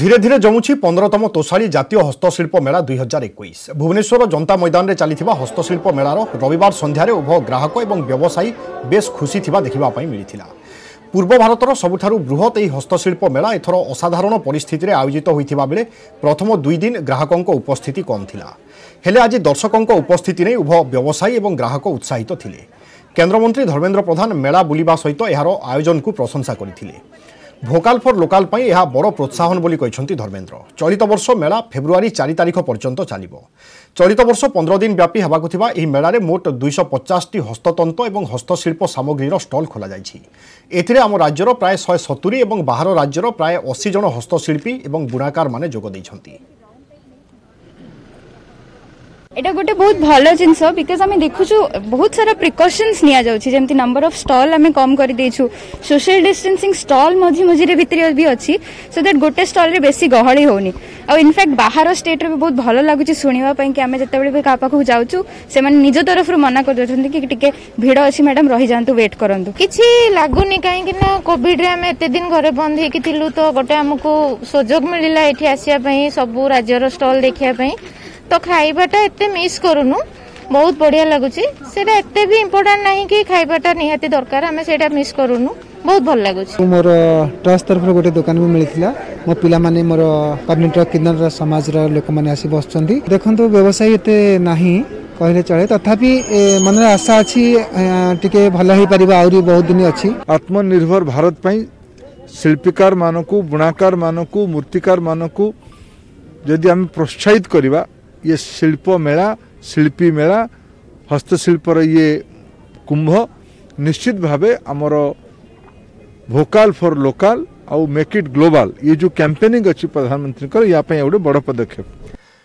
ধীরে ধীরে জমুছি পনেরতম তোষালী জাতীয় হস্তশিল্প মেলা দুই হাজার একুশ ভুবনেশ্বর জনতা ময়দানে চাল হস্তশিল্প মেলার রবিবার সন্ধ্যায় উভয় গ্রাহক এবং ব্যবসায়ী বেশ খুশি থাকা দেখা মিলিলা পূর্ব ভারতর সবুঠার বৃহৎ এই হস্তশিল্প মেলা এথর অসাধারণ পরিস্থিতির আয়োজিত হয়েছে বেড়ে প্রথম দুই দিন গ্রাহকঙ্ উপস্থিতি কম লা হলে আজ দর্শকঙ্ উপস্থিতি নেই উভয় ব্যবসায়ী এবং গ্রাহক উৎসাহিত লে কেন্দ্রমন্ত্রী ধর্মেন্দ্র প্রধান মেলা বুলিবা সহ এর আয়োজনকু প্রশংসা করে ভোকাল ফর লোকাল পাই ଏହା ବଡ଼ ପ୍ରୋତ୍ସାହନ ବୋଲି କହିଛନ୍ତି ଧର୍ମେନ୍ଦ୍ର ଚଳିତ ବର୍ଷ ମେଳା ଫେବୃଆରୀ ଚାରି ତାରିଖ ପର୍ଯ୍ୟନ୍ତ ଚାଲିବ ଚଳିତ ବର୍ଷ ପନ୍ଦର ଦିନ ବ୍ୟାପୀ ହେବାକୁ ଥିବା ଏହି ମେଳାରେ ମୋଟ ଦୁଇଶହ ପଚାଶଟି ହସ୍ତତନ୍ତ ଏବଂ ହସ୍ତଶିଳ୍ପ ସାମଗ୍ରୀର ଷ୍ଟଲ୍ ଖୋଲାଯାଇଛି ଏଥିରେ ଆମ ରାଜ୍ୟର ପ୍ରାୟ ଶହେ ସତୁରି ଏବଂ ବାହାର ରାଜ୍ୟର ପ୍ରାୟ ଅଶୀ ଜଣ ହସ୍ତଶିଳ୍ପୀ ଏବଂ ବୁଣାକାରମାନେ ଯୋଗ ଦେଇଛନ୍ତି এটা ଗୋଟେ ବହୁତ ଭଲ ଜିନିଷ ବିକଜ ଆମେ ଦେଖୁଛୁ ବହୁତ ସାରା ପ୍ରିକସନ୍ସ ନିଆଯାଉଛି ଯେମିତି ନମ୍ବର ଅଫ୍ ଷ୍ଟଲ୍ ଆମେ କମ୍ କରିଦେଇଛୁ ସୋସିଆଲ ଡିଷ୍ଟାନ୍ସିଂ ଷ୍ଟଲ୍ ମଝି ମଝିରେ ଭିତରେ ବି ଅଛି ସୋ ଦ୍ୟାଟ୍ ଗୋଟେ ଷ୍ଟଲ୍ରେ ବେଶୀ ଗହଳି ହେଉନି ଆଉ ଇନଫ୍ୟାକ୍ଟ ବାହାର ଷ୍ଟେଟ୍ରେ ବି ବହୁତ ଭଲ ଲାଗୁଛି ଶୁଣିବା ପାଇଁ କି ଆମେ ଯେତେବେଳେ ବି କାହା ପାଖକୁ ଯାଉଛୁ ସେମାନେ ନିଜ ତରଫରୁ ମନା କରିଦେଉଛନ୍ତି କି ଟିକେ ଭିଡ଼ ଅଛି ମ୍ୟାଡ଼ାମ୍ ରହିଯାଆନ୍ତୁ ୱେଟ୍ କରନ୍ତୁ କିଛି ଲାଗୁନି କାହିଁକି ନା କୋଭିଡ଼ରେ ଆମେ ଏତେ ଦିନ ଘରେ ବନ୍ଦ ହେଇକି ଥିଲୁ ତ ଗୋଟେ ଆମକୁ ସୁଯୋଗ ମିଳିଲା ଏଠି ଆସିବା ପାଇଁ ସବୁ ରାଜ୍ୟର ଷ୍ଟଲ୍ ଦେଖିବା ପାଇଁ ତ ଖାଇବାଟା ଏତେ ମିସ୍ କରୁନୁ ବହୁତ ବଢ଼ିଆ ଲାଗୁଛି ସେଇଟା ଏତେ ବି ଇମ୍ପୋର୍ଟାଣ୍ଟ ନାହିଁ କି ଖାଇବାଟା ନିହାତି ଦରକାର ଆମେ ସେଇଟା ମିସ୍ କରୁନୁ ବହୁତ ଭଲ ଲାଗୁଛି ମୋର ଟ୍ରଷ୍ଟ ତରଫରୁ ଗୋଟେ ଦୋକାନ ବି ମିଳିଥିଲା ମୋ ପିଲାମାନେ ମୋର କର୍ଣ୍ଣାଟକ କିନ୍ନର ସମାଜର ଲୋକମାନେ ଆସି ବସୁଛନ୍ତି ଦେଖନ୍ତୁ ବ୍ୟବସାୟୀ ଏତେ ନାହିଁ କହିଲେ ଚଳେ ତଥାପି ମନରେ ଆଶା ଅଛି ଟିକେ ଭଲ ହେଇପାରିବ ଆହୁରି ବହୁତ ଦିନ ଅଛି ଆତ୍ମନିର୍ଭର ଭାରତ ପାଇଁ ଶିଳ୍ପୀକାର ମାନଙ୍କୁ ବୁଣାକାର ମାନଙ୍କୁ ମୂର୍ତ୍ତିକାର ମାନଙ୍କୁ ଯଦି ଆମେ ପ୍ରୋତ୍ସାହିତ କରିବା ये शिल्प मेला शिल्पी मेला हस्तशिल्पर ये कुंभ निश्चित भाव आमर भोकाल फॉर लोकल आउ मेक इट ग्लोबल ये जो कैंपेनिंग अच्छी प्रधानमंत्री कर यहाँ पे गोटे बड़ पदक्षेप